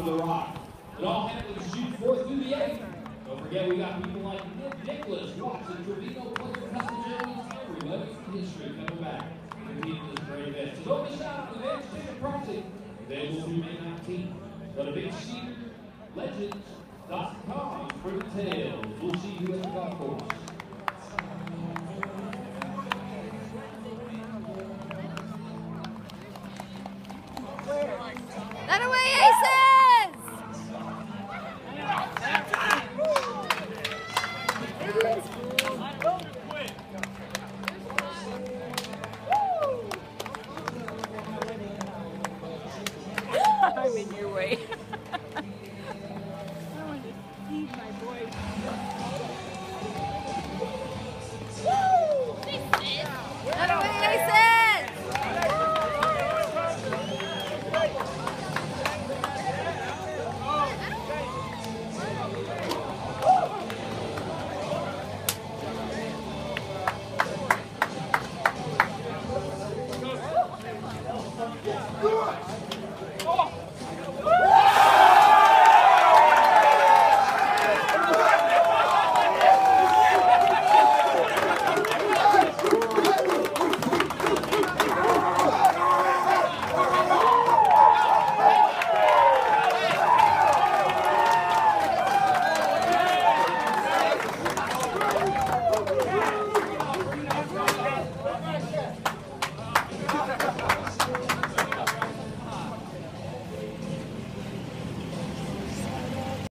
for the rock. It all happened to shoot four through the eight. Don't forget, we got people like Nick Nicklaus, Watson, Trevino, Player, Castellanos, everybody from history coming back to compete in this great event. So don't miss out on advance ticket pricing. Available through May 19th. Go to BigCedarLegends.com for details. We'll see you In your way.